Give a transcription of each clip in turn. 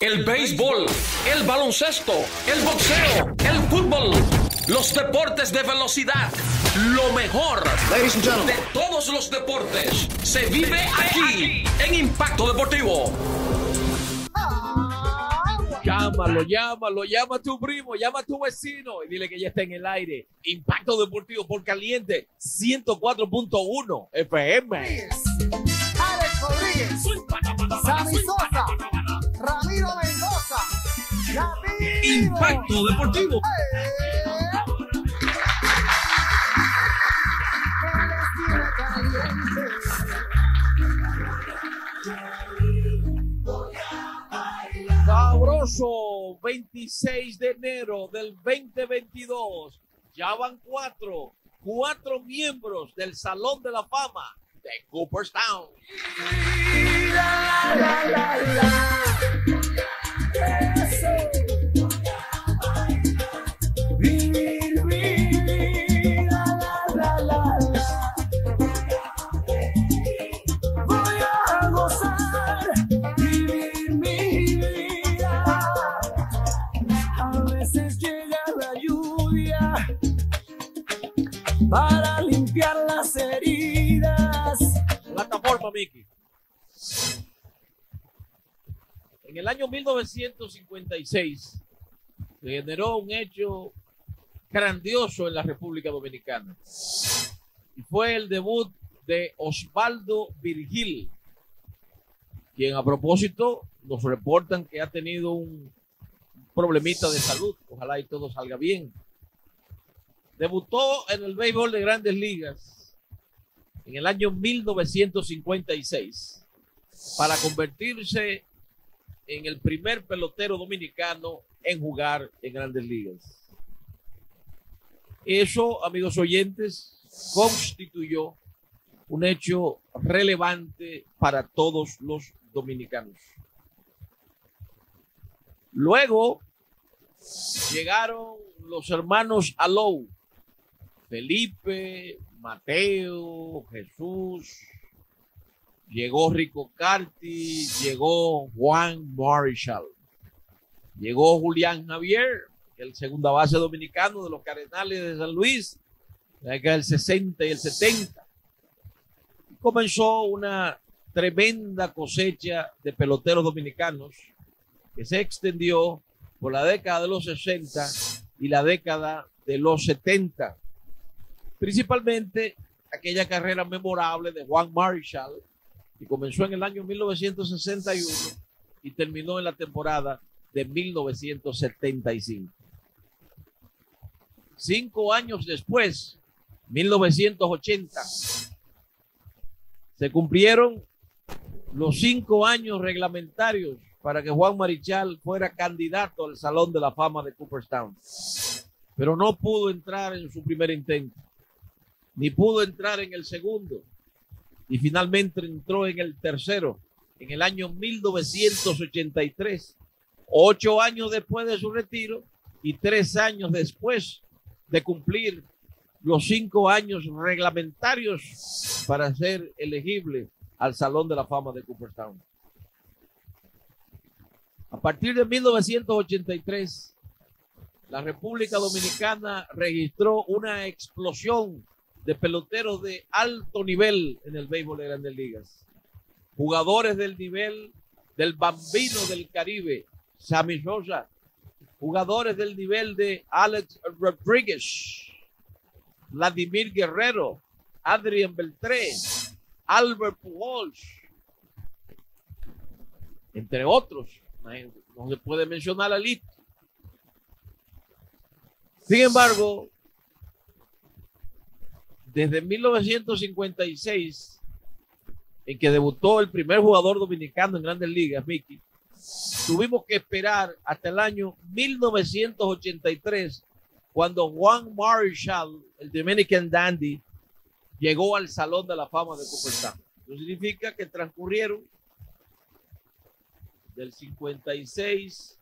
el béisbol, el baloncesto, el boxeo, el fútbol, los deportes de velocidad. Lo mejor de todos los deportes se vive aquí en Impacto Deportivo. Llámalo, llámalo, llama a tu primo, llama a tu vecino y dile que ya está en el aire. Impacto Deportivo por Caliente 104.1 FM. Alex Rodríguez, Sammy Sosa. Impacto Deportivo. Sabroso 26 de enero del 2022. Ya van cuatro, cuatro miembros del Salón de la Fama vida, la, la, la, la. Voy a gozar, vivir mi vida. A veces llega la lluvia para limpiar las heridas. Plataforma, Mickey. En el año 1956 se generó un hecho grandioso en la República Dominicana. Y fue el debut de Osvaldo Virgil, quien a propósito nos reportan que ha tenido un problemita de salud. Ojalá y todo salga bien. Debutó en el béisbol de grandes ligas en el año 1956 para convertirse en el primer pelotero dominicano en jugar en grandes ligas. Eso, amigos oyentes, constituyó un hecho relevante para todos los dominicanos. Luego llegaron los hermanos Alou, Felipe, Mateo, Jesús, llegó Rico Carti, llegó Juan Marshall, llegó Julián Javier, el segunda base dominicano de los Cardenales de San Luis, del 60 y el 70. Comenzó una tremenda cosecha de peloteros dominicanos que se extendió por la década de los 60 y la década de los 70. Principalmente aquella carrera memorable de Juan Marshall, que comenzó en el año 1961 y terminó en la temporada de 1975. Cinco años después, 1980, se cumplieron los cinco años reglamentarios para que Juan Marichal fuera candidato al Salón de la Fama de Cooperstown. Pero no pudo entrar en su primer intento, ni pudo entrar en el segundo, y finalmente entró en el tercero, en el año 1983, ocho años después de su retiro y tres años después de cumplir los cinco años reglamentarios para ser elegible al Salón de la Fama de Cooperstown. A partir de 1983, la República Dominicana registró una explosión de peloteros de alto nivel en el béisbol de grandes ligas. Jugadores del nivel del bambino del Caribe, Sammy Sosa. Jugadores del nivel de Alex Rodríguez, Vladimir Guerrero, Adrian Beltré, Albert Pujols, entre otros. No se puede mencionar la lista. Sin embargo, desde 1956, en que debutó el primer jugador dominicano en grandes ligas, Mickey, tuvimos que esperar hasta el año 1983, cuando Juan Marshall, el Dominican Dandy, llegó al Salón de la Fama de Cooperstown. Eso significa que transcurrieron del 56,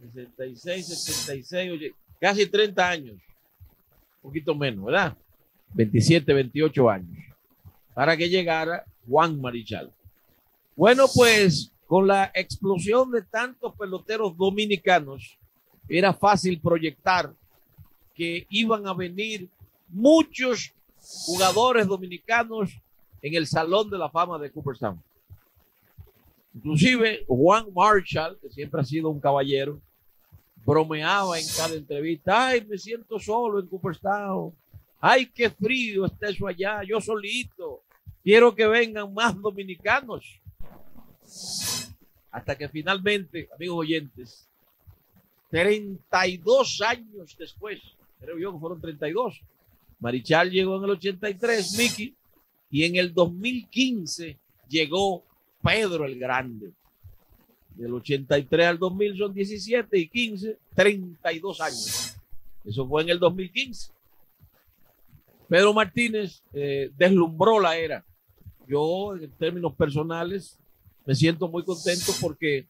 66, 76, oye, casi 30 años, poquito menos, ¿verdad? 27, 28 años, para que llegara Juan Marichal. Bueno, pues con la explosión de tantos peloteros dominicanos, era fácil proyectar que iban a venir muchos jugadores dominicanos en el Salón de la Fama de Cooperstown. Inclusive Juan Marshall, que siempre ha sido un caballero, bromeaba en cada entrevista, ay, me siento solo en Cooperstown, ay, qué frío está eso allá, yo solito, quiero que vengan más dominicanos. Hasta que finalmente, amigos oyentes, 32 años después, creo yo que fueron 32, Marichal llegó en el 83, Mickey, y en el 2015 llegó Pedro el Grande. Del 83 al 2000 son 17 y 15, 32 años. Eso fue en el 2015. Pedro Martínez eh, deslumbró la era. Yo, en términos personales, me siento muy contento porque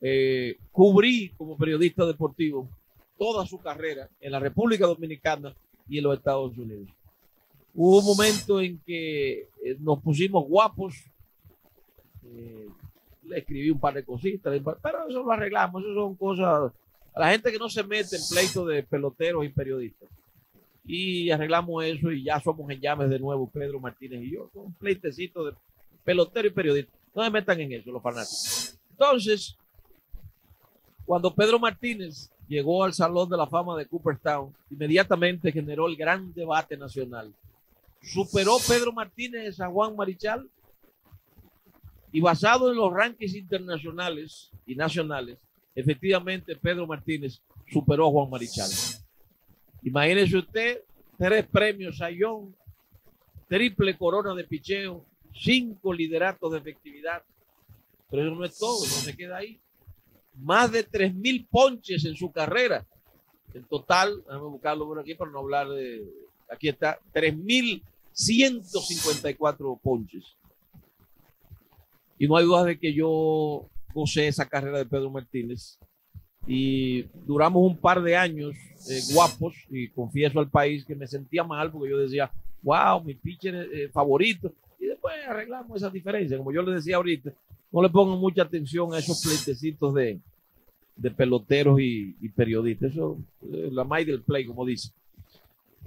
eh, cubrí como periodista deportivo toda su carrera en la República Dominicana y en los Estados Unidos. Hubo un momento en que eh, nos pusimos guapos, le escribí un par de cositas, pero eso lo arreglamos, eso son cosas, a la gente que no se mete en pleito de peloteros y periodistas. Y arreglamos eso y ya somos en llames de nuevo, Pedro Martínez y yo, un pleitecito de pelotero y periodista. No se metan en eso los fanáticos. Entonces, cuando Pedro Martínez llegó al Salón de la Fama de Cooperstown, inmediatamente generó el gran debate nacional. Superó Pedro Martínez a Juan Marichal y basado en los rankings internacionales y nacionales, efectivamente Pedro Martínez superó a Juan Marichal. Imagínese usted, tres premios a John, triple corona de picheo, cinco lideratos de efectividad. Pero eso no es todo, no se queda ahí más de 3.000 ponches en su carrera. En total, déjame buscarlo por aquí para no hablar de... Aquí está, 3.154 ponches. Y no hay duda de que yo gocé esa carrera de Pedro Martínez. Y duramos un par de años eh, guapos y confieso al país que me sentía mal porque yo decía, wow, mi pitcher eh, favorito. Y después arreglamos esa diferencia. Como yo le decía ahorita, no le pongo mucha atención a esos pleitecitos de, de peloteros y, periodistas. Eso es la maíz del play, como dice.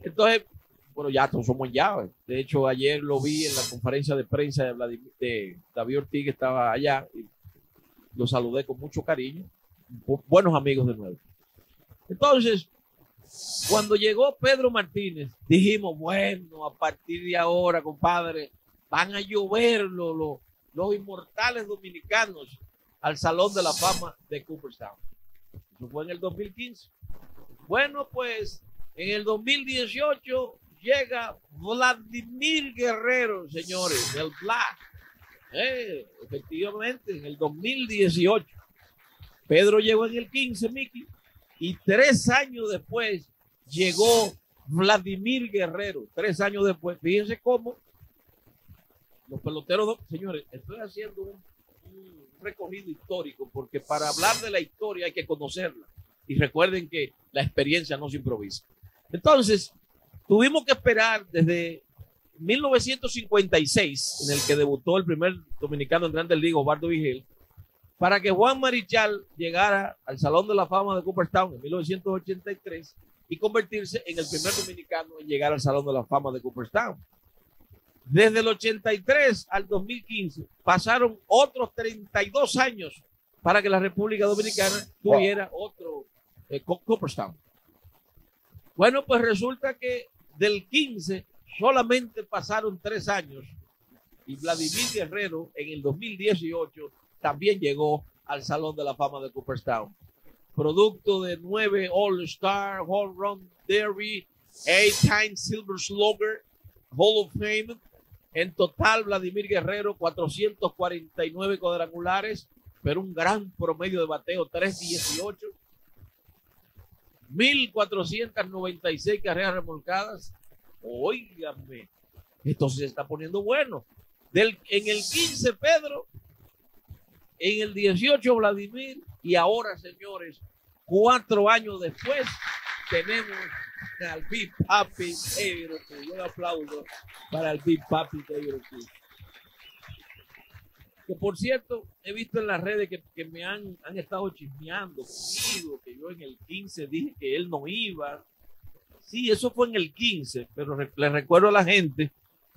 Entonces, bueno, ya somos ya. De hecho, ayer lo vi en la conferencia de prensa de, Vladimir, de David Ortiz, que estaba allá, y lo saludé con mucho cariño. Buenos amigos de nuevo. Entonces, cuando llegó Pedro Martínez, dijimos, bueno, a partir de ahora, compadre, van a llover los, los inmortales dominicanos al Salón de la Fama de Cooperstown. Eso fue en el 2015. Bueno, pues en el 2018 llega Vladimir Guerrero, señores, del Black. Eh, efectivamente, en el 2018. Pedro llegó en el 15, Mickey, y tres años después llegó Vladimir Guerrero. Tres años después, fíjense cómo los peloteros, señores, estoy haciendo un recorrido histórico, porque para hablar de la historia hay que conocerla. Y recuerden que la experiencia no se improvisa. Entonces, tuvimos que esperar desde 1956, en el que debutó el primer dominicano en Grandes Ligas, Osvaldo Vigel, para que Juan Marichal llegara al Salón de la Fama de Cooperstown en 1983 y convertirse en el primer dominicano en llegar al Salón de la Fama de Cooperstown. Desde el 83 al 2015 pasaron otros 32 años para que la República Dominicana tuviera otro eh, Cooperstown. Bueno, pues resulta que del 15 solamente pasaron tres años y Vladimir Guerrero en el 2018 también llegó al Salón de la Fama de Cooperstown. Producto de nueve All-Star, Home Run Derby, eight-time Silver Slugger, Hall of Fame, en total, Vladimir Guerrero, 449 cuadrangulares, pero un gran promedio de bateo, 318. 1496 carreras remolcadas. Óigame, esto se está poniendo bueno. Del, en el 15, Pedro. En el 18, Vladimir. Y ahora, señores, cuatro años después, tenemos al Big Papi David Un aplauso para el Big Papi David Que por cierto, he visto en las redes que, que me han, han estado chismeando conmigo, que yo en el 15 dije que él no iba. Sí, eso fue en el 15, pero re- le recuerdo a la gente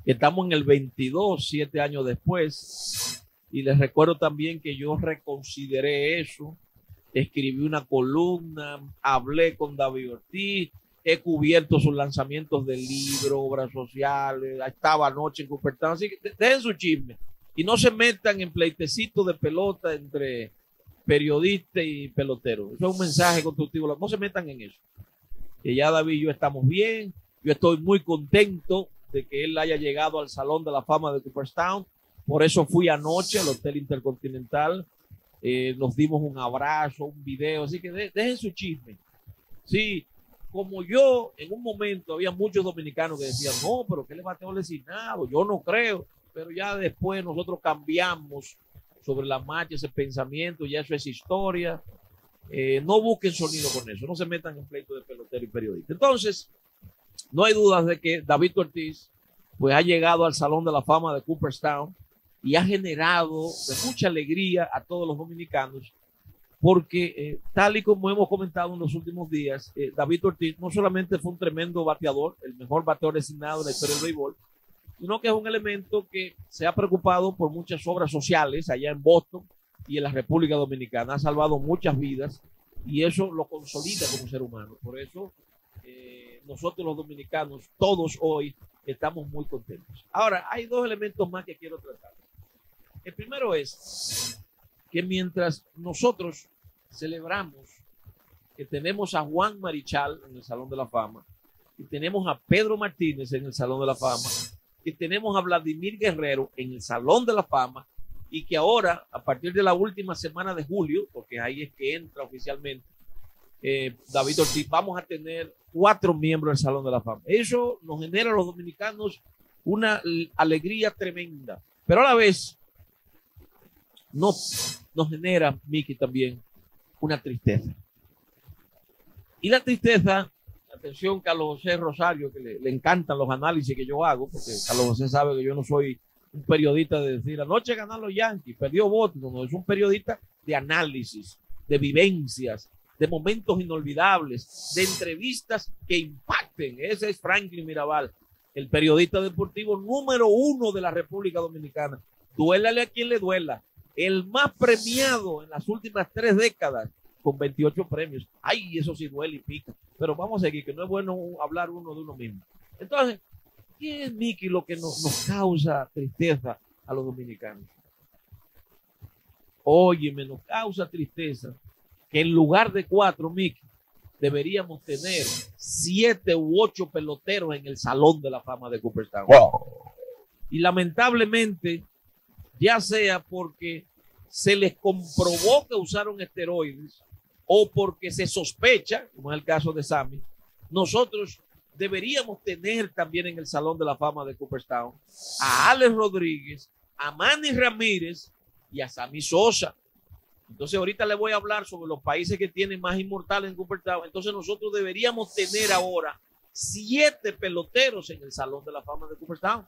que estamos en el 22, siete años después, y les recuerdo también que yo reconsideré eso, escribí una columna, hablé con David Ortiz, he cubierto sus lanzamientos de libros, obras sociales, estaba anoche en Cupertino, así que de- dejen su chisme y no se metan en pleitecitos de pelota entre periodista y pelotero. Eso es un mensaje constructivo, no se metan en eso. Que ya David y yo estamos bien, yo estoy muy contento de que él haya llegado al Salón de la Fama de Cooperstown, por eso fui anoche al Hotel Intercontinental, eh, nos dimos un abrazo, un video, así que de- dejen su chisme. Sí, como yo, en un momento había muchos dominicanos que decían, no, pero ¿qué le bateó el? Yo no creo, pero ya después nosotros cambiamos sobre la marcha ese pensamiento, ya eso es historia. Eh, no busquen sonido con eso, no se metan en pleito de pelotero y periodista. Entonces, no hay dudas de que David Ortiz pues ha llegado al Salón de la Fama de Cooperstown y ha generado de mucha alegría a todos los dominicanos porque eh, tal y como hemos comentado en los últimos días, eh, David Ortiz no solamente fue un tremendo bateador, el mejor bateador designado en la historia del béisbol, sino que es un elemento que se ha preocupado por muchas obras sociales allá en Boston y en la República Dominicana, ha salvado muchas vidas y eso lo consolida como ser humano. Por eso eh, nosotros los dominicanos, todos hoy, estamos muy contentos. Ahora, hay dos elementos más que quiero tratar. El primero es que mientras nosotros celebramos que tenemos a Juan Marichal en el Salón de la Fama, y tenemos a Pedro Martínez en el Salón de la Fama, que tenemos a Vladimir Guerrero en el Salón de la Fama, y que ahora, a partir de la última semana de julio, porque ahí es que entra oficialmente eh, David Ortiz, vamos a tener cuatro miembros del Salón de la Fama. Eso nos genera a los dominicanos una alegría tremenda, pero a la vez no, nos genera, Miki, también una tristeza. Y la tristeza, atención, Carlos José Rosario, que le, encantan los análisis que yo hago, porque Carlos José sabe que yo no soy un periodista de decir, anoche ganaron los Yankees, perdió votos, no, es un periodista de análisis, de vivencias, de momentos inolvidables, de entrevistas que impacten. Ese es Franklin Mirabal, el periodista deportivo número uno de la República Dominicana. Duélale a quien le duela. El más premiado en las últimas tres décadas con 28 premios. Ay, eso sí duele y pica. Pero vamos a seguir, que no es bueno hablar uno de uno mismo. Entonces, ¿qué es, Miki, lo que nos, nos causa tristeza a los dominicanos? Óyeme, nos causa tristeza que en lugar de cuatro, Miki, deberíamos tener siete u ocho peloteros en el Salón de la Fama de Cooperstown. Y lamentablemente, ya sea porque se les comprobó que usaron esteroides o porque se sospecha, como es el caso de Sammy, nosotros deberíamos tener también en el Salón de la Fama de Cooperstown a Alex Rodríguez, a Manny Ramírez y a Sammy Sosa. Entonces ahorita le voy a hablar sobre los países que tienen más inmortales en Cooperstown. Entonces nosotros deberíamos tener ahora siete peloteros en el Salón de la Fama de Cooperstown.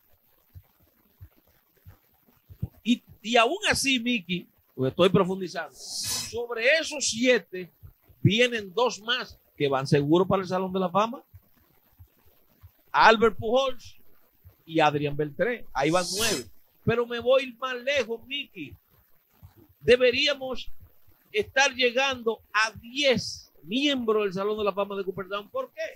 Y, y aún así, Miki, pues estoy profundizando, sobre esos siete vienen dos más que van seguro para el Salón de la Fama. Albert Pujols y Adrián Beltré. Ahí van nueve. Pero me voy más lejos, Miki. Deberíamos estar llegando a 10 miembros del Salón de la Fama de Cooperstown. ¿Por qué?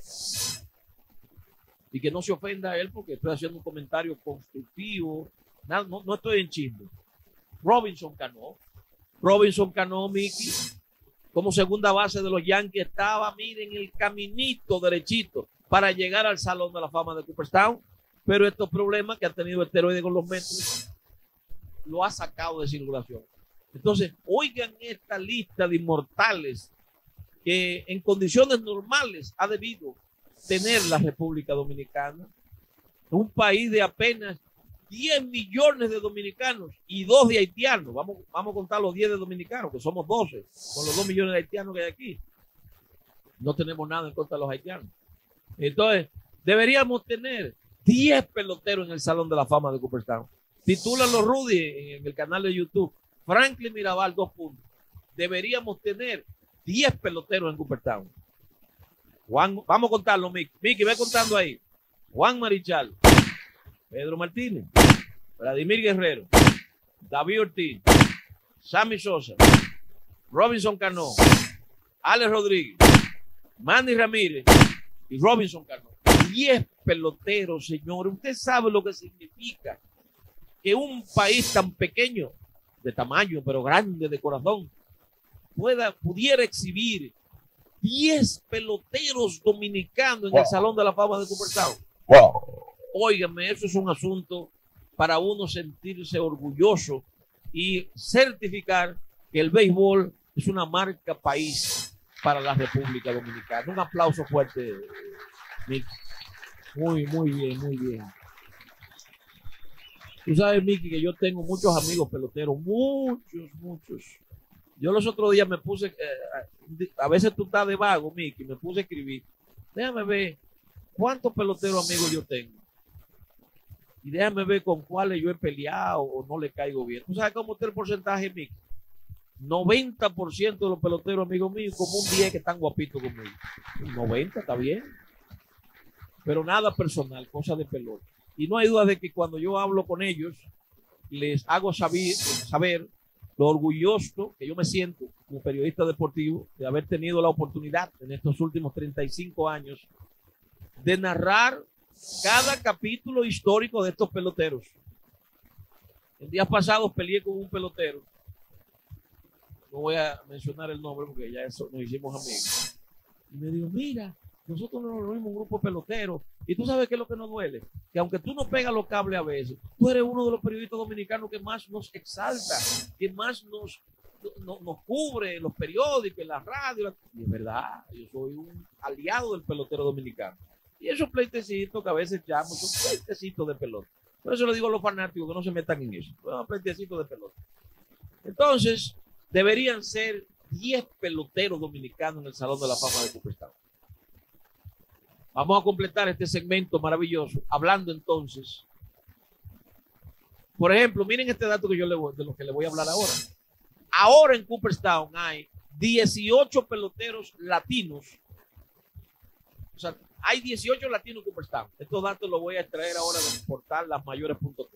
Y que no se ofenda a él porque estoy haciendo un comentario constructivo. No estoy en chisme. Robinson Cano. Robinson Cano, Mickey, como segunda base de los Yankees, estaba, miren, el caminito derechito para llegar al Salón de la Fama de Cooperstown. Pero estos problemas que han tenido esteroides con los metros lo ha sacado de circulación. Entonces, oigan esta lista de inmortales que en condiciones normales ha debido tener la República Dominicana. Un país de apenas 10 millones de dominicanos y 2 de haitianos. Vamos, vamos a contar los 10 de dominicanos, que somos 12, con los 2 millones de haitianos que hay aquí. No tenemos nada en contra de los haitianos. Entonces, deberíamos tener 10 peloteros en el Salón de la Fama de Cooperstown. Titulan los Rudy en el canal de YouTube. Franklin Mirabal, dos puntos. Deberíamos tener 10 peloteros en Cooperstown. Juan, vamos a contarlo, Miki. Miki, ve contando ahí. Juan Marichal, Pedro Martínez, Vladimir Guerrero, David Ortiz, Sammy Sosa, Robinson Cano, Alex Rodríguez, Manny Ramírez y Robinson Cano. 10 peloteros, señores. Usted sabe lo que significa que un país tan pequeño, de tamaño, pero grande de corazón, pueda, pudiera exhibir 10 peloteros dominicanos en el Salón de la Fama de Cooperstown. Wow. Óigame, eso es un asunto para uno sentirse orgulloso y certificar que el béisbol es una marca país para la República Dominicana. Un aplauso fuerte, Mickey. Muy, muy bien, muy bien. Tú sabes, Mickey, que yo tengo muchos amigos peloteros, muchos, muchos. Yo los otros días me puse, eh, a veces tú estás de vago, Mickey, me puse a escribir. Déjame ver cuántos peloteros amigos yo tengo. Y déjame ver con cuáles yo he peleado o no le caigo bien. ¿Tú sabes cómo está el porcentaje, Mickey? 90% de los peloteros amigos míos, como un 10 que están guapitos conmigo. 90 está bien. Pero nada personal, cosa de pelota. Y no hay duda de que cuando yo hablo con ellos, les hago saber, saber lo orgulloso que yo me siento como periodista deportivo de haber tenido la oportunidad en estos últimos 35 años de narrar cada capítulo histórico de estos peloteros. El día pasado peleé con un pelotero. No voy a mencionar el nombre porque ya eso nos hicimos amigos. Y me dijo, mira, nosotros nos reunimos un grupo de peloteros y tú sabes qué es lo que nos duele, que aunque tú no pegas los cables a veces, tú eres uno de los periodistas dominicanos que más nos exalta, que más nos, no, nos cubre en los periódicos, en la radio. Y es verdad, yo soy un aliado del pelotero dominicano. Y esos pleitecitos que a veces llamo son pleitecitos de pelota. Por eso le digo a los fanáticos que no se metan en eso. Son pleitecitos de pelota. Entonces, deberían ser 10 peloteros dominicanos en el Salón de la Fama de Cooperstown. Vamos a completar este segmento maravilloso hablando entonces. Por ejemplo, miren este dato que yo le voy, de lo que le voy a hablar ahora. Ahora en Cooperstown hay 18 peloteros latinos. O sea, hay 18 latinos Cooperstown. Estos datos los voy a extraer ahora del portal lasmayores.com.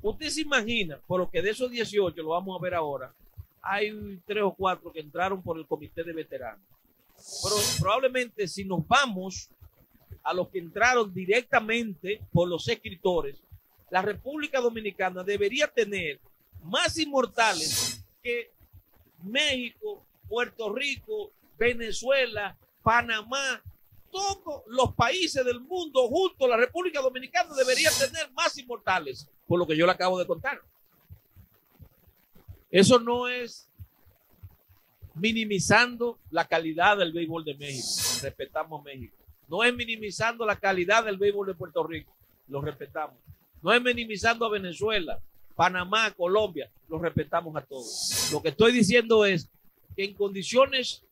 Usted se imagina, por lo que de esos 18, lo vamos a ver ahora, hay tres o cuatro que entraron por el comité de veteranos. Pero probablemente si nos vamos a los que entraron directamente por los escritores, la República Dominicana debería tener más inmortales que México, Puerto Rico, Venezuela, Panamá, todos los países del mundo juntos, la República Dominicana debería tener más inmortales, por lo que yo le acabo de contar. Eso no es minimizando la calidad del béisbol de México. Respetamos México. No es minimizando la calidad del béisbol de Puerto Rico. Lo respetamos. No es minimizando a Venezuela, Panamá, Colombia. Lo respetamos a todos. Lo que estoy diciendo es que en condiciones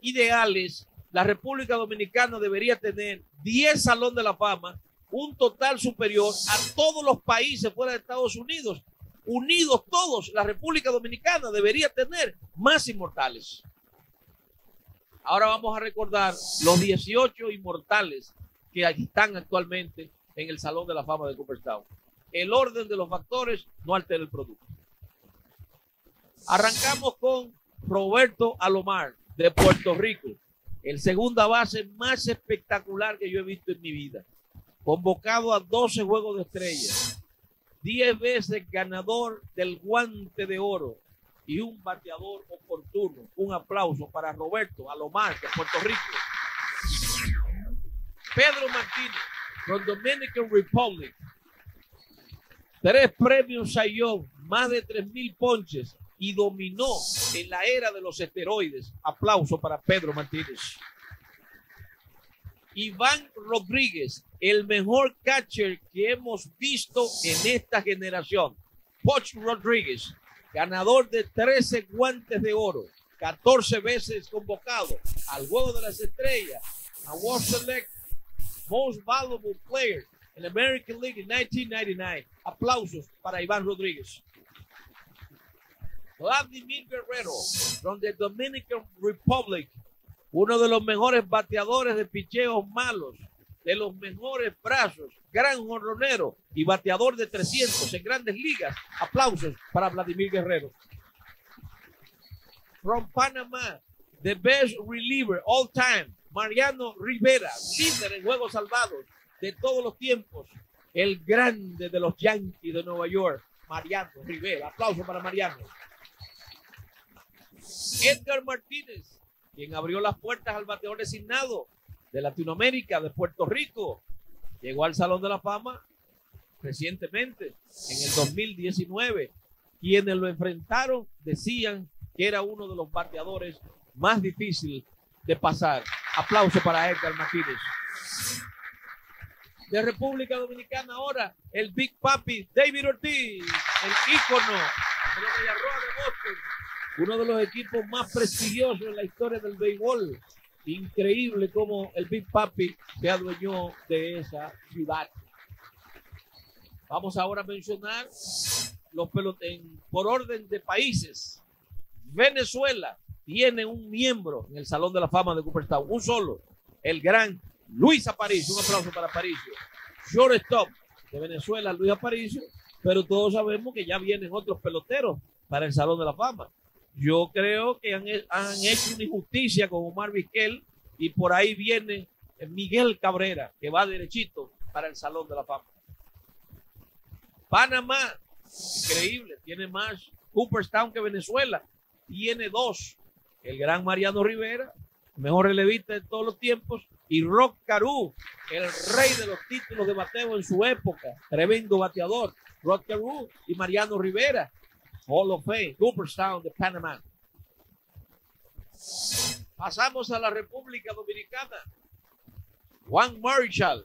ideales, la República Dominicana debería tener 10 Salón de la Fama, un total superior a todos los países fuera de Estados Unidos unidos todos, la República Dominicana debería tener más inmortales. Ahora vamos a recordar los 18 inmortales que están actualmente en el Salón de la Fama de Cooperstown. El orden de los factores no altera el producto. Arrancamos con Roberto Alomar de Puerto Rico, el segunda base más espectacular que yo he visto en mi vida. Convocado a 12 juegos de estrellas, 10 veces ganador del guante de oro y un bateador oportuno. Un aplauso para Roberto Alomar de Puerto Rico. Pedro Martínez from Dominican Republic. Tres premios Sayón, más de tres mil ponches y dominó en la era de los esteroides. Aplauso para Pedro Martínez. Iván Rodríguez, el mejor catcher que hemos visto en esta generación. Poch Rodríguez, ganador de 13 guantes de oro, 14 veces convocado al Juego de las Estrellas, a World Select Most Valuable Player, en American League en 1999. Aplausos para Iván Rodríguez. Vladimir Guerrero, from the Dominican Republic, uno de los mejores bateadores de picheos malos, de los mejores brazos, gran jorronero y bateador de 300 en grandes ligas. Aplausos para Vladimir Guerrero. From Panama, the best reliever all time, Mariano Rivera, líder en juegos salvados de todos los tiempos, el grande de los Yankees de Nueva York, Mariano Rivera. Aplauso para Mariano. Edgar Martínez, quien abrió las puertas al bateador designado de Latinoamérica, de Puerto Rico, llegó al Salón de la Fama recientemente, en el 2019. Quienes lo enfrentaron decían que era uno de los bateadores más difíciles de pasar. Aplauso para Edgar Martínez. De República Dominicana ahora, el Big Papi David Ortiz, el ícono de uno de los equipos más prestigiosos en la historia del béisbol. Increíble cómo el Big Papi se adueñó de esa ciudad. Vamos ahora a mencionar los peloteros por orden de países. Venezuela tiene un miembro en el Salón de la Fama de Cooperstown, un solo, el gran Luis Aparicio. Un aplauso para Aparicio. Shortstop de Venezuela, Luis Aparicio, pero todos sabemos que ya vienen otros peloteros para el Salón de la Fama. Yo creo que han, hecho una injusticia con Omar Vizquel y por ahí viene Miguel Cabrera, que va derechito para el Salón de la Fama. Panamá, increíble, tiene más Cooperstown que Venezuela. Tiene dos. El gran Mariano Rivera, mejor relevista de todos los tiempos, y Rock Caru, el rey de los títulos de bateo en su época, tremendo bateador. Rock Caru y Mariano Rivera, Hall of Fame, Cooperstown de Panamá. Pasamos a la República Dominicana. Juan Marshall,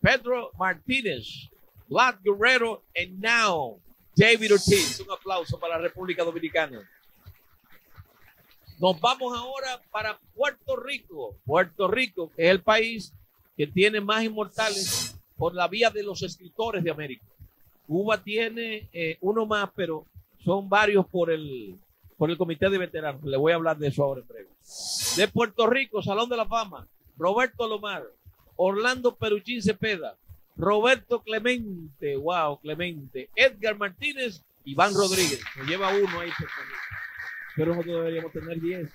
Pedro Martínez, Vlad Guerrero, and now David Ortiz. Un aplauso para la República Dominicana. Nos vamos ahora para Puerto Rico. Puerto Rico es el país que tiene más inmortales por la vía de los escritores de América. Cuba tiene eh, uno más, pero son varios por el, por el Comité de Veteranos. Le voy a hablar de eso ahora en breve. De Puerto Rico, Salón de la Fama, Roberto Lomar, Orlando Peruchín Cepeda, Roberto Clemente, wow, Clemente, Edgar Martínez, Iván Rodríguez. Nos lleva uno ahí. Pero nosotros deberíamos tener 10.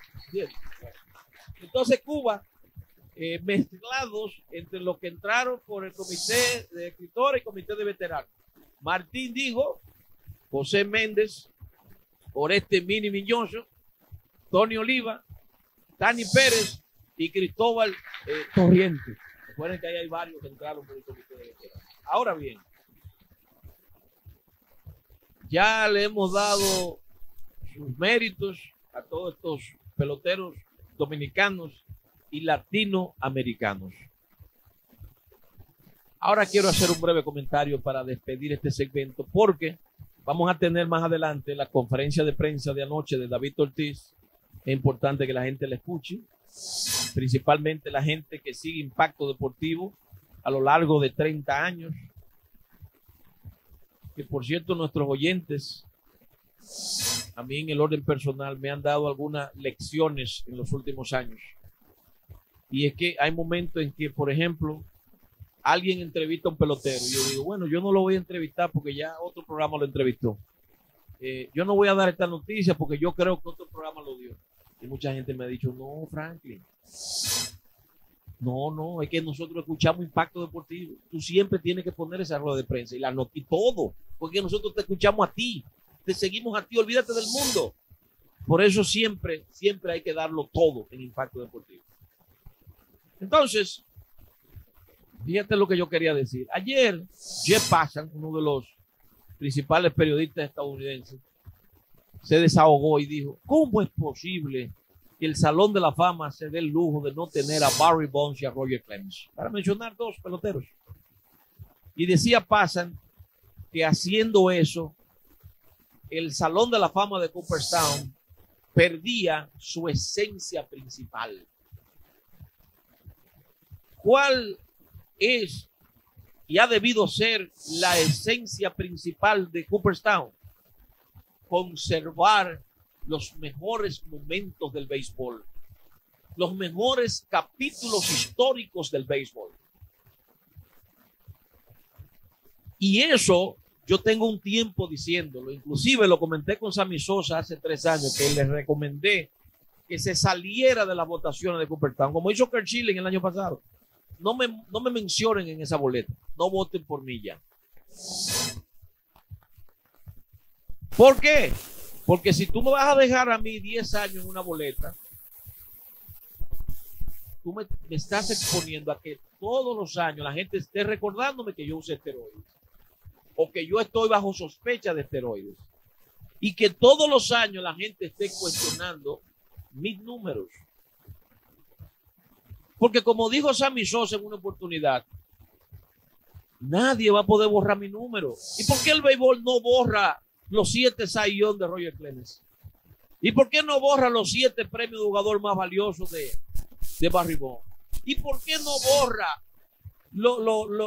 Entonces Cuba, eh, mezclados entre los que entraron por el comité de escritores y comité de veteranos. Martín dijo, José Méndez, por este mini Miñoso, Tony Oliva, Tani Pérez y Cristóbal eh, Torriente. Recuerden que ahí hay varios que entraron por el comité de. Ahora bien, ya le hemos dado sus méritos a todos estos peloteros dominicanos y latinoamericanos. Ahora quiero hacer un breve comentario para despedir este segmento porque vamos a tener más adelante la conferencia de prensa de anoche de David Ortiz. Es importante que la gente la escuche, principalmente la gente que sigue Impacto Deportivo a lo largo de 30 años. Que por cierto, nuestros oyentes a mí en el orden personal me han dado algunas lecciones en los últimos años. Y es que hay momentos en que, por ejemplo, alguien entrevista a un pelotero y yo digo, bueno, yo no lo voy a entrevistar porque ya otro programa lo entrevistó. Eh, yo no voy a dar esta noticia porque yo creo que otro programa lo dio. Y mucha gente me ha dicho, no, Franklin. No, no, es que nosotros escuchamos Impacto Deportivo. Tú siempre tienes que poner esa rueda de prensa y la not y todo, porque nosotros te escuchamos a ti te seguimos a ti, olvídate del mundo. Por eso siempre, siempre hay que darlo todo en impacto deportivo. Entonces, fíjate lo que yo quería decir. Ayer, Jeff Passan, uno de los principales periodistas estadounidenses, se desahogó y dijo, ¿cómo es posible que el Salón de la Fama se dé el lujo de no tener a Barry Bonds y a Roger Clemens? Para mencionar dos peloteros. Y decía Passan que haciendo eso, el Salón de la Fama de Cooperstown perdía su esencia principal. ¿Cuál es y ha debido ser la esencia principal de Cooperstown, conservar los mejores momentos del béisbol, los mejores capítulos históricos del béisbol. Y eso yo tengo un tiempo diciéndolo, inclusive lo comenté con Sammy Sosa hace tres años, que le recomendé que se saliera de las votaciones de Cooperstown, como hizo Kerr en el año pasado. No me, no me mencionen en esa boleta, no voten por mí ya. ¿Por qué? Porque si tú me vas a dejar a mí 10 años en una boleta, tú me, estás exponiendo a que todos los años la gente esté recordándome que yo usé esteroides o que yo estoy bajo sospecha de esteroides y que todos los años la gente esté cuestionando mis números. Porque como dijo Sammy Sosa en una oportunidad, nadie va a poder borrar mi número. ¿Y por qué el béisbol no borra los siete sayón de Roger Clemens? ¿Y por qué no borra los siete premios de jugador más valiosos de, de Barry Bond? ¿Y por qué no borra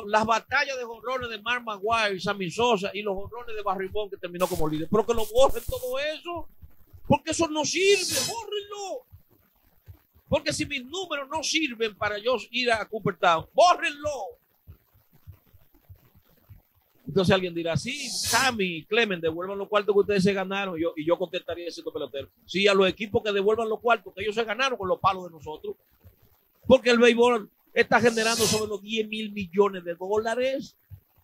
las batallas de jorrones de Mark Maguire y Sammy Sosa y los jorrones de Barry Bond que terminó como líder? Pero que lo borren todo eso. Porque eso no sirve, bórrenlo. Porque si mis números no sirven para yo ir a Cooperstown, bórrenlo. Entonces alguien dirá, sí, Sammy, Clemen, devuelvan los cuartos que ustedes se ganaron. Y yo, y yo contestaría siendo pelotero. Sí, a los equipos que devuelvan los cuartos que ellos se ganaron con los palos de nosotros. Porque el béisbol está generando sobre los 10 mil millones de dólares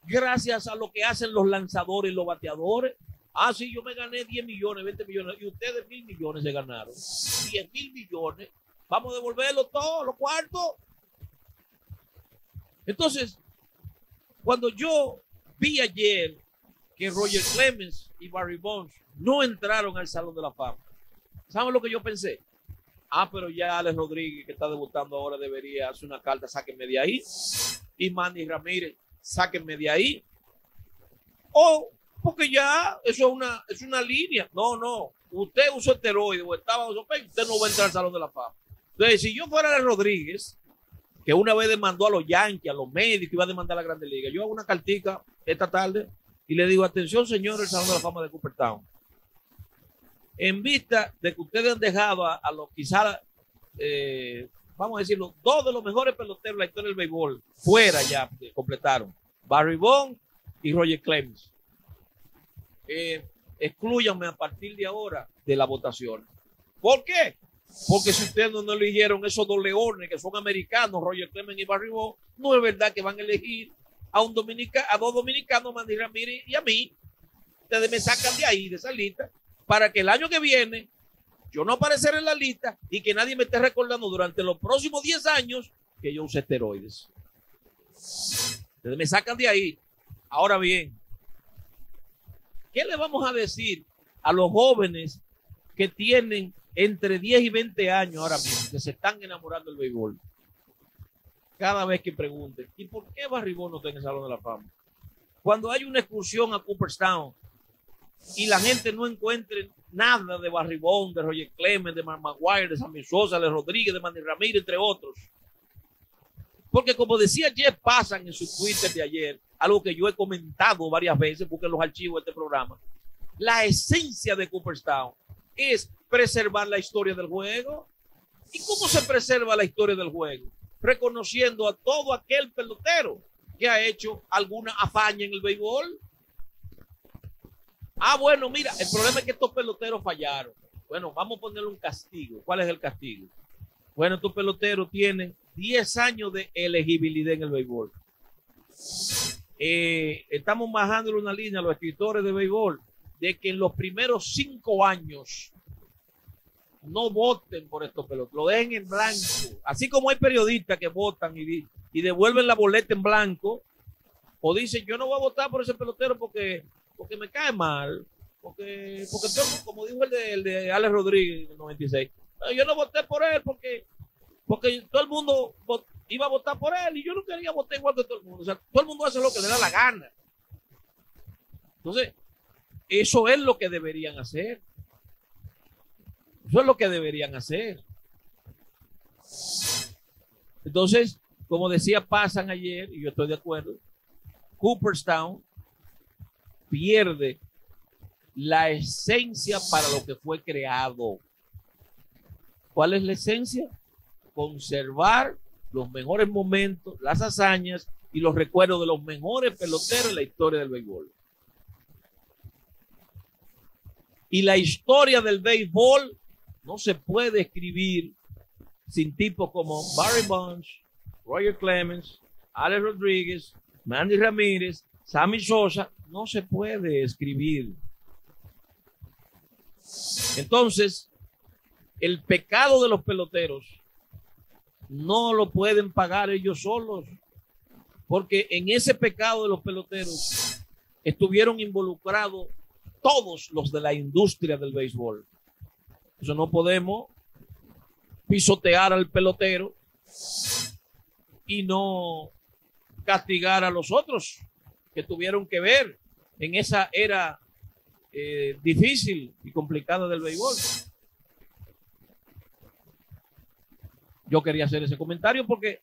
gracias a lo que hacen los lanzadores y los bateadores. Ah, sí, yo me gané 10 millones, 20 millones, y ustedes mil millones se ganaron. 10 mil millones. Vamos a devolverlo todo, los cuartos. Entonces, cuando yo vi ayer que Roger Clemens y Barry Bonds no entraron al Salón de la Fama, ¿saben lo que yo pensé? Ah, pero ya Alex Rodríguez, que está debutando ahora, debería hacer una carta, sáquenme de ahí. Y Manny Ramírez, sáquenme de ahí. O porque ya eso es una, es una línea. No, no. Usted usó esteroide o estaba usted no va a entrar al Salón de la Fama. Entonces, si yo fuera de Rodríguez, que una vez demandó a los Yankees, a los médicos, iba a demandar a la Grande Liga, yo hago una cartica esta tarde y le digo, atención, señor, el Salón de la Fama de Cooperstown. En vista de que ustedes han dejado a, los quizás, eh, vamos a decirlo, dos de los mejores peloteros de la historia del béisbol fuera ya, completaron. Barry Bond y Roger Clemens eh, excluyanme a partir de ahora de la votación. ¿Por qué? Porque si ustedes no eligieron esos dos leones que son americanos, Roger Clemens y Barry no es verdad que van a elegir a un dominica, a dos dominicanos, Mandy Ramírez y a mí. Ustedes me sacan de ahí, de esa lista, para que el año que viene yo no aparecer en la lista y que nadie me esté recordando durante los próximos 10 años que yo usé esteroides. Ustedes me sacan de ahí. Ahora bien, ¿Qué le vamos a decir a los jóvenes que tienen entre 10 y 20 años ahora mismo, que se están enamorando del béisbol? Cada vez que pregunten, ¿y por qué Barribón no está en el Salón de la Fama? Cuando hay una excursión a Cooperstown y la gente no encuentre nada de Barribón, de Roger Clemens, de Mark Maguire, de Sammy Sosa, de Rodríguez, de Manny Ramírez, entre otros. Porque como decía Jeff Passan en su Twitter de ayer, algo que yo he comentado varias veces, busquen los archivos de este programa, la esencia de Cooperstown es preservar la historia del juego. ¿Y cómo se preserva la historia del juego? Reconociendo a todo aquel pelotero que ha hecho alguna hazaña en el béisbol. Ah, bueno, mira, el problema es que estos peloteros fallaron. Bueno, vamos a ponerle un castigo. ¿Cuál es el castigo? Bueno, estos peloteros tienen 10 años de elegibilidad en el béisbol. Eh, estamos bajando una línea a los escritores de béisbol de que en los primeros cinco años no voten por estos peloteros, lo dejen en blanco. Así como hay periodistas que votan y, y devuelven la boleta en blanco, o dicen yo no voy a votar por ese pelotero porque, porque me cae mal, porque, porque como dijo el de, el de Alex Rodríguez en el 96, yo no voté por él porque, porque todo el mundo iba a votar por él y yo no quería votar igual que todo el mundo. O sea, todo el mundo hace lo que le da la gana. Entonces, eso es lo que deberían hacer. Eso es lo que deberían hacer. Entonces, como decía, pasan ayer, y yo estoy de acuerdo, Cooperstown pierde la esencia para lo que fue creado. ¿Cuál es la esencia? Conservar los mejores momentos, las hazañas y los recuerdos de los mejores peloteros en la historia del béisbol. Y la historia del béisbol no se puede escribir sin tipos como Barry Bonds, Roger Clemens, Alex Rodríguez, Mandy Ramírez, Sammy Sosa. No se puede escribir. Entonces, el pecado de los peloteros no lo pueden pagar ellos solos, porque en ese pecado de los peloteros estuvieron involucrados todos los de la industria del béisbol. Eso no podemos pisotear al pelotero y no castigar a los otros que tuvieron que ver en esa era eh, difícil y complicada del béisbol. Yo quería hacer ese comentario porque,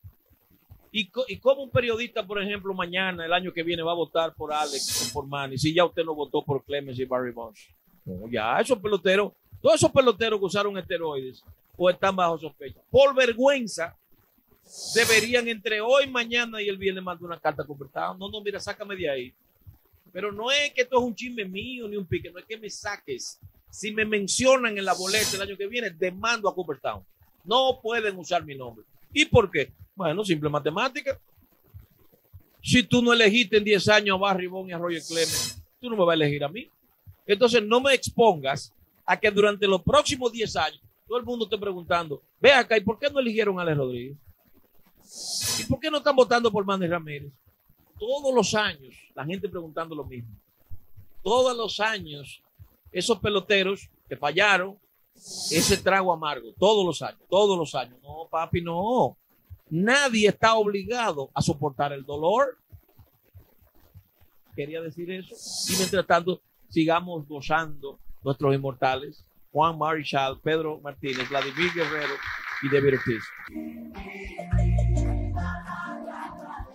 y, y como un periodista, por ejemplo, mañana, el año que viene, va a votar por Alex o por Manny, si ya usted no votó por Clemens y Barry Bonds. No, ya, esos peloteros, todos esos peloteros que usaron esteroides o están bajo sospecha. Por vergüenza, deberían entre hoy, mañana y el viernes mandar una carta convertida. No, no, mira, sácame de ahí. Pero no es que esto es un chisme mío ni un pique, no es que me saques. Si me mencionan en la boleta el año que viene, demando a Cooperstown. No pueden usar mi nombre. ¿Y por qué? Bueno, simple matemática. Si tú no elegiste en 10 años a Barry Bond y a Roger Clemens, tú no me vas a elegir a mí. Entonces no me expongas a que durante los próximos 10 años todo el mundo esté preguntando, ve acá, ¿y por qué no eligieron a Alex Rodríguez? ¿Y por qué no están votando por Manny Ramírez? Todos los años, la gente preguntando lo mismo. Todos los años, esos peloteros que fallaron, ese trago amargo, todos los años, todos los años. Papi, no. Nadie está obligado a soportar el dolor. Quería decir eso. Y mientras tanto, sigamos gozando nuestros inmortales. Juan Marichal, Pedro Martínez, Vladimir Guerrero y David Ortiz.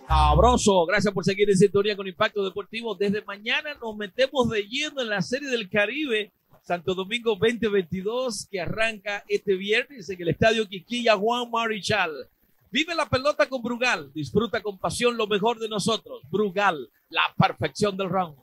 Sabroso, gracias por seguir en sintonía con Impacto Deportivo. Desde mañana nos metemos de lleno en la Serie del Caribe Santo Domingo 2022 que arranca este viernes en el Estadio Quiquilla Juan Marichal. Vive la pelota con Brugal, disfruta con pasión lo mejor de nosotros. Brugal, la perfección del round.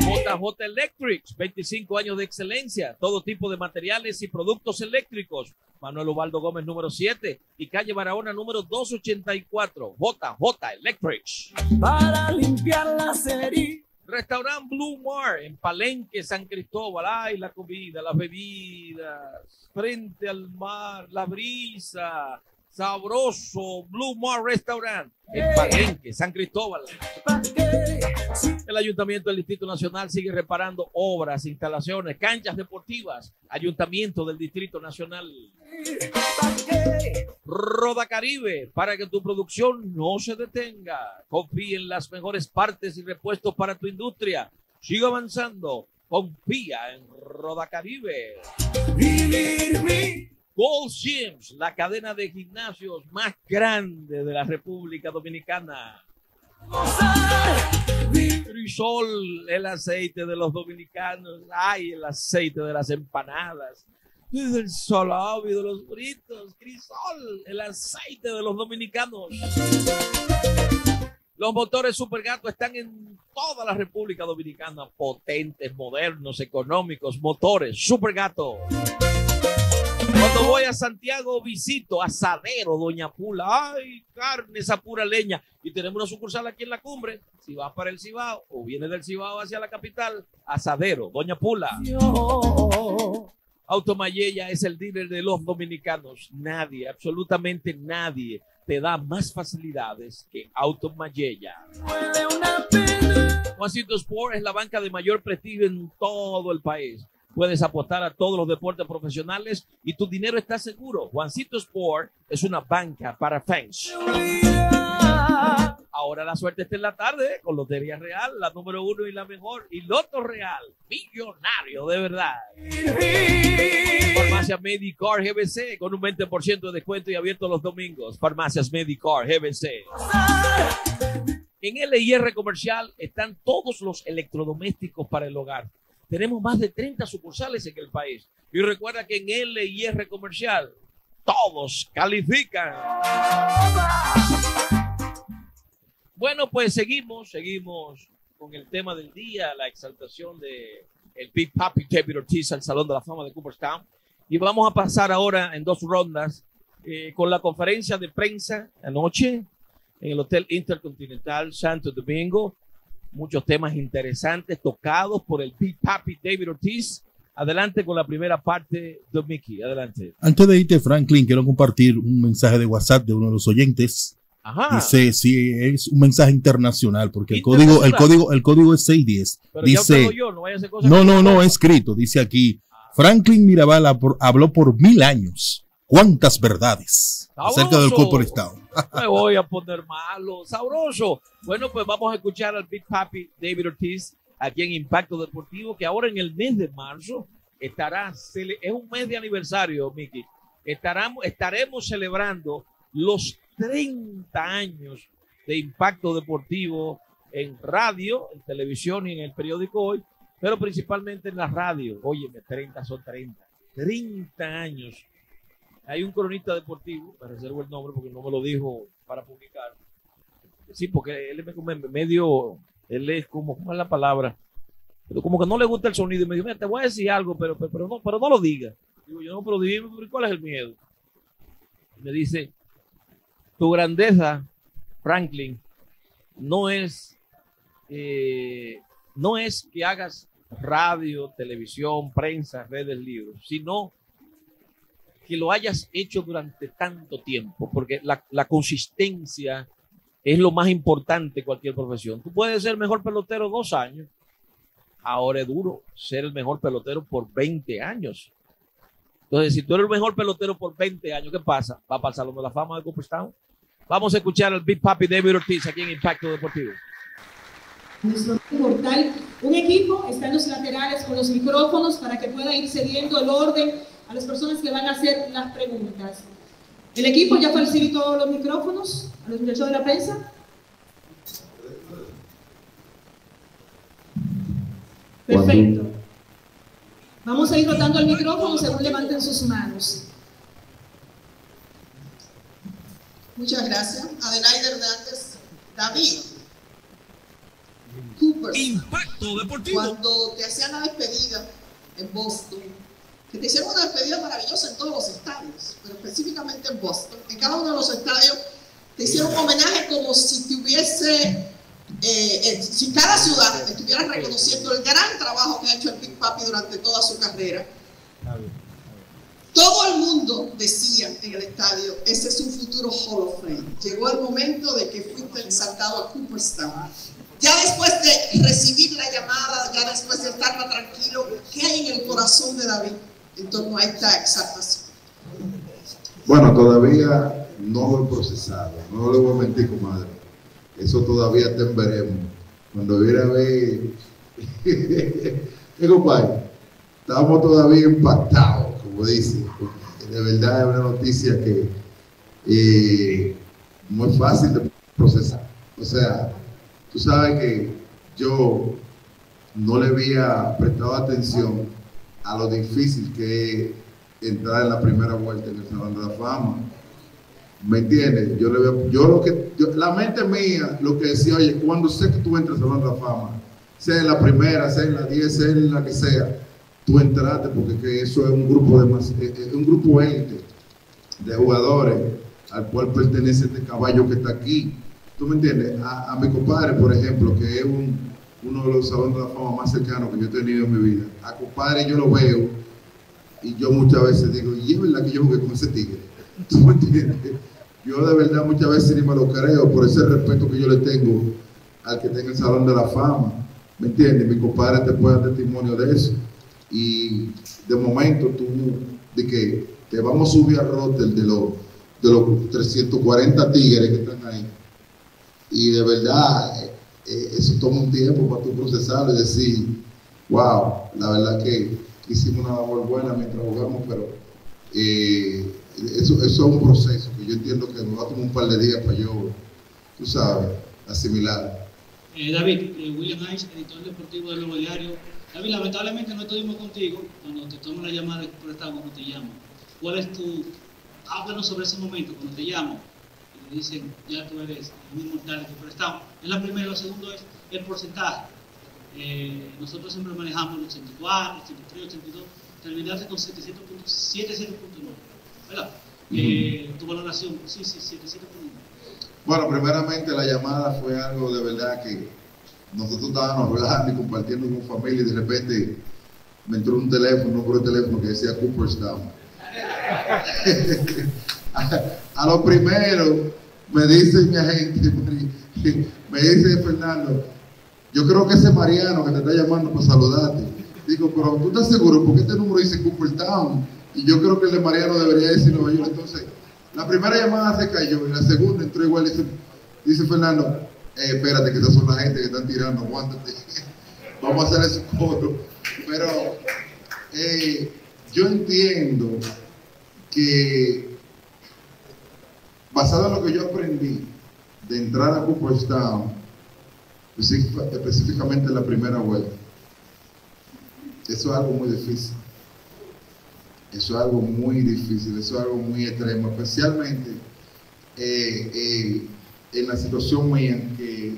JJ Electrics, 25 años de excelencia, todo tipo de materiales y productos eléctricos. Manuel Ubaldo Gómez, número 7, y calle Barahona, número 284. JJ Electrics. Para limpiar las heridas. Restaurant Blue Mar en Palenque, San Cristóbal. Ay, la comida, las bebidas, frente al mar, la brisa. Sabroso Blue Mar Restaurant en Palenque, San Cristóbal. El Ayuntamiento del Distrito Nacional sigue reparando obras, instalaciones, canchas deportivas. Ayuntamiento del Distrito Nacional. Roda Caribe, para que tu producción no se detenga. Confía en las mejores partes y repuestos para tu industria. Sigue avanzando. Confía en Roda Caribe. Gold Gyms, la cadena de gimnasios más grande de la República Dominicana. gozar. Crisol, el aceite de los dominicanos. Ay, el aceite de las empanadas. Y del salami de los fritos. Crisol, el aceite de los dominicanos. Los motores Supergato están en toda la República Dominicana. Potentes, modernos, económicos. Motores Supergato. Cuando voy a Santiago visito Asadero Doña Pula. Ay, carne, esa pura leña. Y tenemos una sucursal aquí en la cumbre. Si vas para el Cibao o vienes del Cibao hacia la capital, Asadero Doña Pula. yo. Automayella es el dealer de los dominicanos. Nadie, absolutamente nadie, te da más facilidades que Automayella. Una pena. Juancito Sport es la banca de mayor prestigio en todo el país. Puedes apostar a todos los deportes profesionales y tu dinero está seguro. Juancito Sport es una banca para fans. Ahora la suerte está en la tarde con Lotería Real, la número uno y la mejor. Y Loto Real, millonario de verdad. Vivir. Farmacia Medicar GBC con un 20% de descuento y abierto los domingos. Farmacias Medicar GBC. En LIR Comercial están todos los electrodomésticos para el hogar. Tenemos más de 30 sucursales en el país. Y recuerda que en LIR Comercial todos califican. Bueno, pues seguimos, seguimos con el tema del día, la exaltación de el Big Papi David Ortiz al Salón de la Fama de Cooperstown. Y vamos a pasar ahora en dos rondas eh, con la conferencia de prensa anoche en el Hotel Intercontinental Santo Domingo. Muchos temas interesantes tocados por el Big Papi David Ortiz. Adelante con la primera parte de Mickey. Adelante. Antes de irte, Franklin, quiero compartir un mensaje de WhatsApp de uno de los oyentes. Ajá. Dice, sí, es un mensaje internacional, porque el Internacional. código, el código, el código es 610. Pero ya Dice, oyó, no vaya a hacer cosas no, no, no, es escrito. Dice aquí, Franklin Mirabal habl- habló por mil años. ¿Cuántas verdades? Acerca del Sabroso. Cooperstown. Me voy a poner malo, sabroso. Bueno, pues vamos a escuchar al Big Papi David Ortiz aquí en Impacto Deportivo, que ahora en el mes de marzo estará, es un mes de aniversario, Miki. Estaremos, estaremos celebrando los 30 años de Impacto Deportivo en radio, en televisión y en el periódico hoy, pero principalmente en la radio. Óyeme, 30 son 30. 30 años. Hay un cronista deportivo, me reservo el nombre porque no me lo dijo para publicar. Sí, porque él me- medio, él es como, ¿cómo es la palabra? Pero como que no le gusta el sonido y me dijo, mira, te voy a decir algo, pero, pero, pero no, pero no lo digas. Digo, yo no, pero dime, ¿cuál es el miedo? Y me dice, tu grandeza, Franklin, no es, eh, no es que hagas radio, televisión, prensa, redes, libros, sino que lo hayas hecho durante tanto tiempo, porque la, la consistencia es lo más importante en cualquier profesión. Tú puedes ser el mejor pelotero dos años, ahora es duro ser el mejor pelotero por 20 años. Entonces, si tú eres el mejor pelotero por 20 años, ¿qué pasa? Va para el Salón de la Fama de Cooperstown. Vamos a escuchar al Big Papi David Ortiz aquí en Impacto Deportivo. nuestro portal. Un equipo está en los laterales con los micrófonos para que pueda ir cediendo el orden a las personas que van a hacer las preguntas. El equipo ya facilitó los micrófonos a los muchachos de la prensa. Perfecto. Vamos a ir rotando el micrófono según levanten sus manos. Muchas gracias. Adelaide Hernández. David. Cooper. Impacto Deportivo. Cuando te hacían la despedida en Boston, que hicieron una despedida maravillosa en todos los estadios, pero específicamente en Boston, en cada uno de los estadios te hicieron un homenaje como si te hubiese, eh, eh, si cada ciudad estuviera reconociendo el gran trabajo que ha hecho el Big Papi durante toda su carrera. Todo el mundo decía en el estadio, ese es un futuro Hall of Fame. Llegó el momento de que fuiste exaltado a Cooperstown. Ya después de recibir la llamada, ya después de estar tranquilo, ¿qué hay en el corazón de David en torno a esta exaltación? Bueno, todavía no lo he procesado, no le voy a mentir, comadre. Eso todavía está en veremos. Cuando viera a ver. ¿Qué, compadre? Estamos todavía impactados, como dice. De verdad es una noticia que eh, no es fácil de procesar. O sea, tú sabes que yo no le había prestado atención a lo difícil que es entrar en la primera vuelta en el Salón de la Fama. ¿Me entiendes? Yo, le veo- yo lo que, la mente mía, lo que decía, oye, cuando sé que tú entras al Salón de la Fama, sea en la primera, sea en la 10, sea en la que sea, tú entraste porque que eso es un grupo de más, es- es un grupo élite de jugadores al cual pertenece este caballo que está aquí. ¿Tú me entiendes? A, a mi compadre, por ejemplo, que es un- uno de los salones de la fama más cercanos que yo he tenido en mi vida. A compadre yo lo veo y yo muchas veces digo, y es verdad que yo jugué con ese tigre. ¿Tú me entiendes? Yo de verdad muchas veces ni me lo creo por ese respeto que yo le tengo al que tenga el Salón de la Fama. ¿Me entiendes? Mi compadre te puede dar testimonio de eso. Y de momento tú, de que te vamos a subir al roster de los, de los 340 tigres que están ahí. Y de verdad, eh, eso toma un tiempo para tú procesarlo y decir, wow, la verdad que hicimos una labor buena mientras jugamos, pero eh, eso, eso es un proceso que yo entiendo que me va a tomar un par de días para yo, tú sabes, asimilar. Eh, David, William Hayes, editor deportivo del Nuevo Diario. David, lamentablemente no estuvimos contigo cuando te tomo la llamada por estado cuando te llamo. ¿Cuál es tu... Háblanos sobre ese momento cuando te llamo dicen, ya tú eres el mismo tal que prestamos. Es la primera, lo segundo es el porcentaje. Eh, nosotros siempre manejamos el 84, 83, 82, terminaste con 77.9, ¿verdad? Eh, tu valoración, sí, sí, 77.9. Bueno, primeramente la llamada fue algo de verdad que nosotros estábamos hablando y compartiendo con familia y de repente me entró un teléfono, un número de teléfono que decía Cooperstown. a, lo primero me dice mi agente, me dice Fernando, yo creo que ese Mariano que te está llamando para saludarte. Digo, pero tú estás seguro, porque este número dice Cooperstown y yo creo que el de Mariano debería decir Nueva York. Entonces, la primera llamada se cayó y la segunda entró igual. Dice, dice Fernando, eh, espérate, que esas son la gente que están tirando, aguántate. Vamos a hacer ese coro. Pero eh, yo entiendo que, basado en lo que yo aprendí de entrar a Cooperstown, específicamente en la primera vuelta, eso es algo muy difícil. Eso es algo muy difícil, eso es algo muy extremo, especialmente eh, eh, en la situación mía en que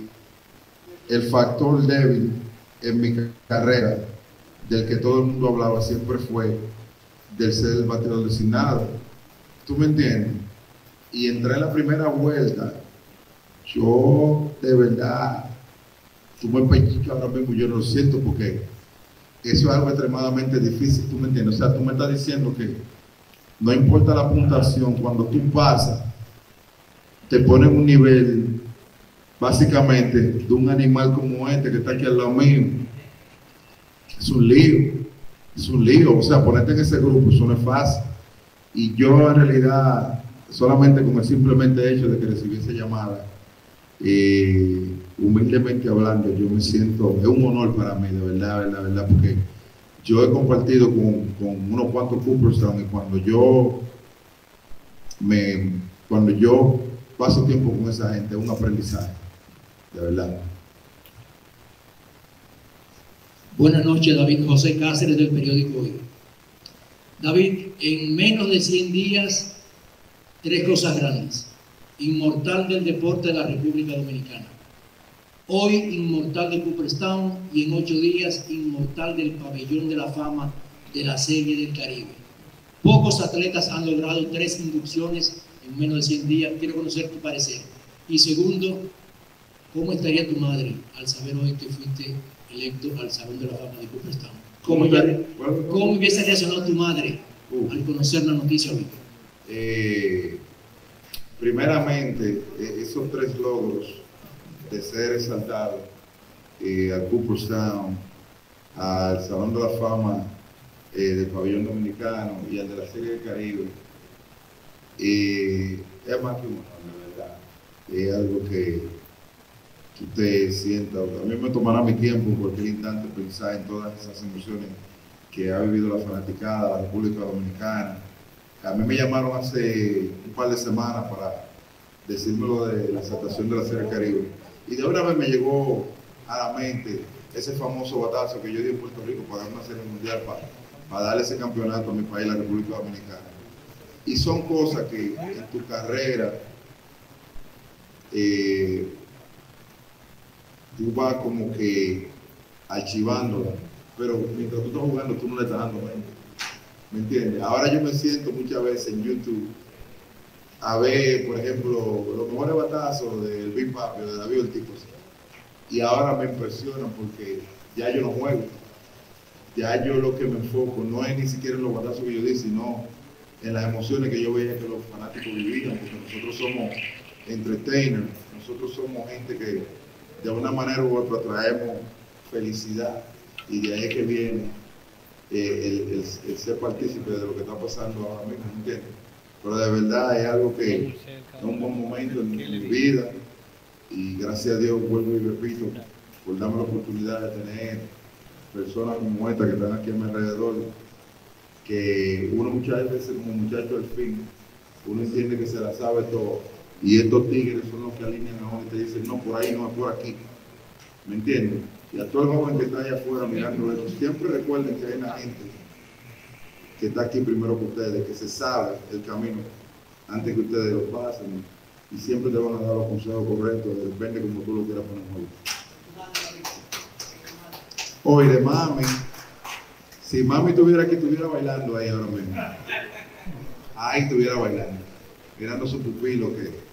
el factor débil en mi carrera, del que todo el mundo hablaba, siempre fue del ser el bateador designado. ¿Tú me entiendes? Y entré en la primera vuelta, yo de verdad, me pellizcas ahora mismo, yo no lo siento porque eso es algo extremadamente difícil, ¿tú me entiendes? O sea, tú me estás diciendo que no importa la puntuación, cuando tú pasas, te ponen un nivel, básicamente, de un animal como este que está aquí al lado mío. Es un lío, es un lío. O sea, ponerte en ese grupo, eso no es fácil. Y yo, en realidad, solamente con el simplemente hecho de que recibí esa llamada, eh, humildemente hablando, yo me siento, es un honor para mí, de verdad, de verdad, verdad, porque yo he compartido con, con unos cuantos Cooperstown y cuando yo me, cuando yo paso tiempo con esa gente, es un aprendizaje, de verdad. Buenas noches, David José Cáceres del periódico Hoy. David, en menos de 100 días, tres cosas grandes. Inmortal del deporte de la República Dominicana. Hoy inmortal de Cooperstown y en ocho días inmortal del pabellón de la fama de la Serie del Caribe. Pocos atletas han logrado tres inducciones en menos de 100 días. Quiero conocer tu parecer. Y segundo, ¿cómo estaría tu madre al saber hoy que fuiste electo al Salón de la Fama de Cooperstown? ¿Cómo, ¿Cómo hubiese reaccionado tu madre al conocer la noticia hoy? Eh, primeramente, eh, esos tres logros de ser exaltado eh, al Cooperstown, al Salón de la Fama eh, del Pabellón Dominicano y al de la Serie del Caribe, eh, es más que de verdad. Es algo que, que usted sienta. A mí me tomará mi tiempo en cualquier instante pensar en todas esas emociones que ha vivido la fanaticada, la República Dominicana. A mí me llamaron hace un par de semanas para decirme lo de la exaltación de la Serie Caribe. Y de una vez me llegó a la mente ese famoso batazo que yo di en Puerto Rico para dar una serie mundial, para, para darle ese campeonato a mi país, la República Dominicana. Y son cosas que en tu carrera eh, tú vas como que archivándola, pero mientras tú estás jugando tú no le estás dando mente. ¿Me entiendes? Ahora yo me siento muchas veces en YouTube a ver, por ejemplo, los mejores batazos del Big Papi o de David Ortiz. Y ahora me impresiona porque ya yo no juego. Ya yo lo que me enfoco no es ni siquiera en los batazos que yo di, sino en las emociones que yo veía que los fanáticos vivían, porque nosotros somos entertainers, nosotros somos gente que de una manera u otra traemos felicidad y de ahí es que viene eh, el, el- el ser partícipe de lo que está pasando ahora mismo, ¿me entiendes? Pero de verdad es algo que es un buen momento en mi vida y gracias a Dios vuelvo y repito por darme la oportunidad de tener personas como esta que están aquí a mi alrededor que uno muchas veces como muchacho al fin uno entiende que se la sabe todo y estos tigres son los que alinean a uno y te dicen, no, por ahí no, es por aquí. ¿Me entiendes? Y a todo el joven que está allá afuera mirando esto, siempre recuerden que hay una gente que está aquí primero que ustedes, que se sabe el camino antes que ustedes lo pasen y siempre te van a dar los consejos correctos, depende como tú lo quieras poner hoy. Hoy de mami, si mami estuviera aquí, estuviera bailando ahí ahora mismo. Ahí estuviera bailando, mirando su pupilo que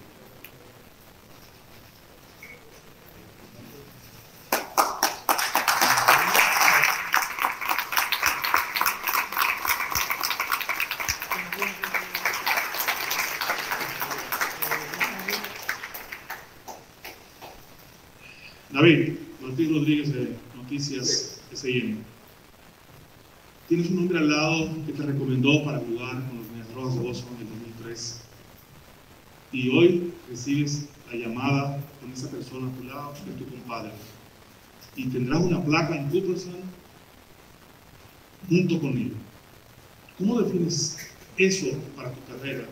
David, Martín Rodríguez de Noticias. Tienes un hombre al lado que te recomendó para jugar con los Medias de Boston en el 2003. Y hoy recibes la llamada con esa persona a tu lado, de tu compadre. Y tendrás una placa en Cooperstown junto con él. ¿Cómo defines eso para tu carrera?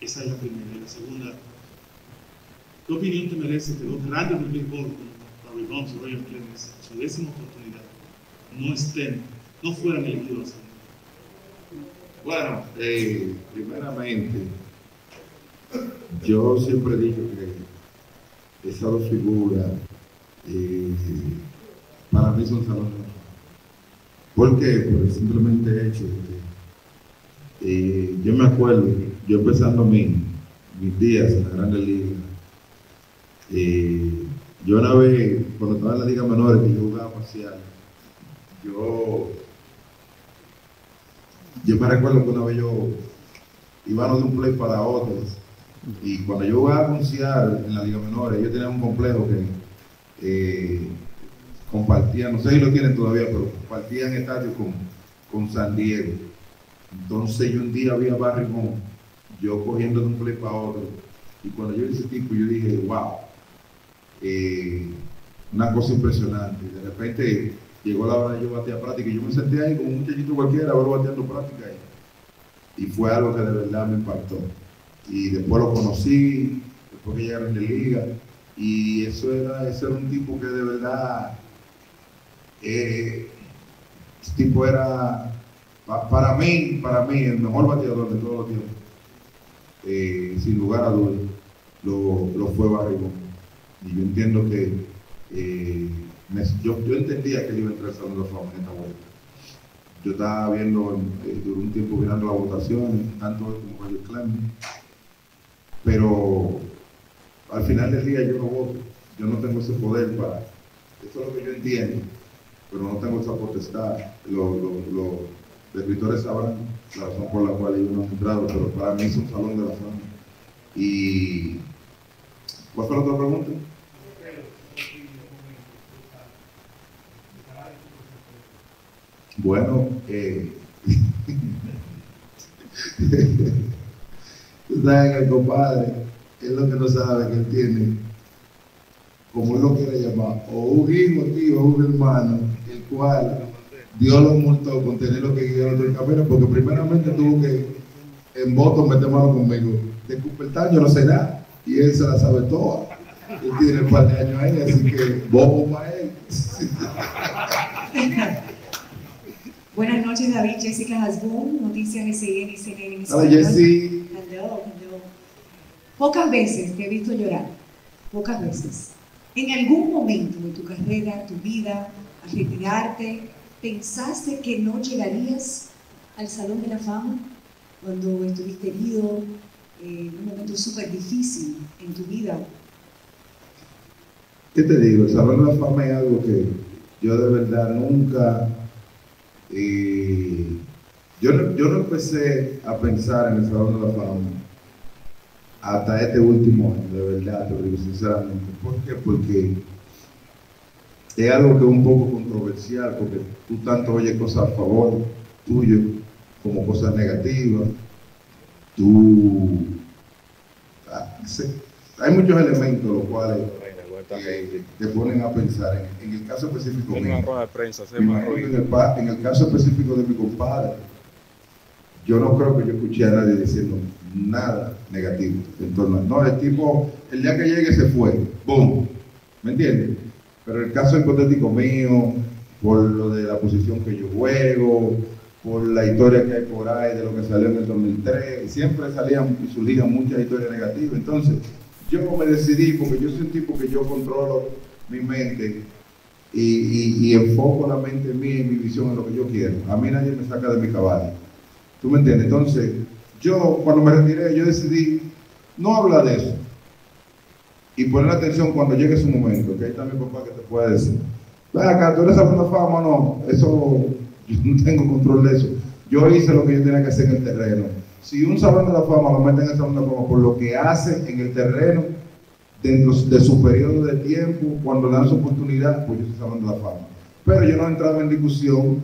Esa es la primera. Y la segunda, ¿qué opinión te merece que dos grandes del béisbol Roger Clemens, su décima oportunidad, no estén, no fueran elegidos? Bueno, eh, primeramente, yo siempre dicho que esas dos figuras eh, para mí son salones. ¿Por qué? Por el simplemente hecho de que eh, yo me acuerdo, yo empezando mi, mis días en la Grande Liga, eh, yo una vez, cuando estaba en la Liga Menores, que yo jugaba parcial, yo, yo me recuerdo que una vez yo iba de un play para otro, y cuando yo jugaba con Seattle en la Liga Menores, ellos tenían un complejo que eh, compartían, no sé si lo tienen todavía, pero compartían estadio con, con San Diego. Entonces yo un día vi a yo cogiendo de un play para otro, y cuando yo vi ese tipo, yo dije, wow, eh, una cosa impresionante. De repente llegó la hora de yo batear práctica y yo me senté ahí como un muchachito cualquiera, ahora bateando práctica ahí. Y fue algo que de verdad me impactó. Y después lo conocí, después que llegaron de liga, y eso era, ese un tipo que de verdad, eh, tipo era, pa- para mí, para mí, el mejor bateador de todos los tiempos. Eh, sin lugar a dudas, lo, lo fue Barry Bonds. Y yo entiendo que eh, yo, yo entendía que iba a entrar al Salón de la Fama en esta vuelta. Yo estaba viendo eh, durante un tiempo mirando las votaciones, tanto él como Roger Clemens, pero al final del día yo no voto, yo no tengo ese poder para, eso es lo que yo entiendo, pero no tengo esa potestad. Los, los, los escritores sabrán la razón por la cual ellos no han entrado, pero para mí es un salón de la fama. Y ¿cuál fue la otra pregunta? Bueno, eh, que el compadre es lo que no sabe que él tiene, como él lo quiere llamar, o un hijo, tío, o un hermano, el cual Dios lo multó con tener lo que guiar otro camino, porque primeramente tuvo que en voto meter mano conmigo. De yo no nada, y él se la sabe toda. Él tiene un par de años ahí, así que bobo para él. Buenas noches, David. Jessica Hasbun, Noticias SIN y CNN Hola. Jessy. Hello, hello. Pocas veces te he visto llorar, pocas veces. En algún momento de tu carrera, tu vida, al retirarte, ¿pensaste que no llegarías al Salón de la Fama cuando estuviste herido eh, un momento súper difícil en tu vida? ¿Qué te digo? El Salón de la Fama es algo que yo de verdad nunca. eh, yo, no, yo no empecé a pensar en el Salón de la Fama hasta este último año, de verdad, te lo digo sinceramente. ¿Por qué? Porque es algo que es un poco controversial, porque tú tanto oyes cosas a favor tuyo como cosas negativas. Tú. ah, hay muchos elementos los cuales eh, te ponen a pensar. En, en el caso específico En mío, una de prensa, se el, en el caso específico de mi compadre, yo no creo que yo escuché a nadie diciendo nada negativo en torno a- No, el tipo, el día que llegue se fue, boom, ¿me entiendes? Pero el caso hipotético mío, por lo de la posición que yo juego, por la historia que hay por ahí de lo que salió en el 2003, siempre salían y surgían muchas historias negativas. Entonces, yo me decidí, porque yo soy un tipo que yo controlo mi mente y, y- enfoco la mente mía y mi visión en lo que yo quiero. A mí nadie me saca de mi caballo. ¿Tú me entiendes? Entonces, yo cuando me retiré, yo decidí no hablar de eso y poner atención cuando llegue su momento, que ahí está mi papá que te puede decir. Ven acá, tú eres de Fama o no, eso yo no tengo control de eso. Yo hice lo que yo tenía que hacer en el terreno. Si un Salón de la Fama lo meten en el Salón de la Fama por lo que hace en el terreno, dentro de su periodo de tiempo, cuando le dan su oportunidad, pues yo soy Salón de la Fama. Pero yo no he entrado en discusión,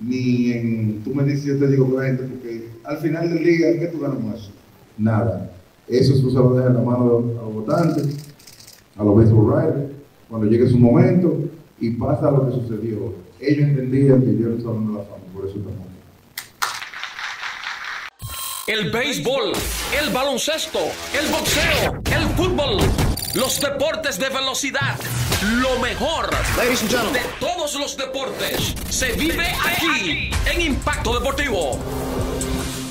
ni en, tú me dices, yo te digo con la gente, porque al final del día, ¿qué tú ganas con eso? Nada. Eso tú se lo dejas en la mano a los, votantes, a los baseball riders, cuando llegue su momento, y pasa lo que sucedió. Ellos entendían que yo era el Salón de la Fama, por eso estamos aquí. El béisbol, el baloncesto, el boxeo, el fútbol, los deportes de velocidad. Lo mejor de todos los deportes se vive aquí en Impacto Deportivo.